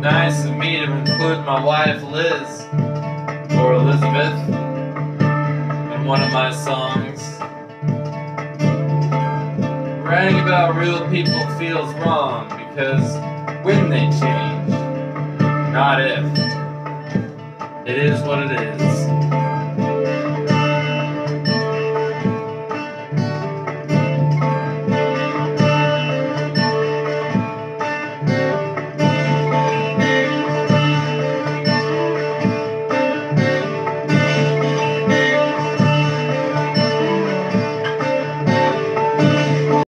nice of me to include my wife Liz, or Elizabeth, in one of my songs. Writing about real people feels wrong because when they change, not if. It is what it is.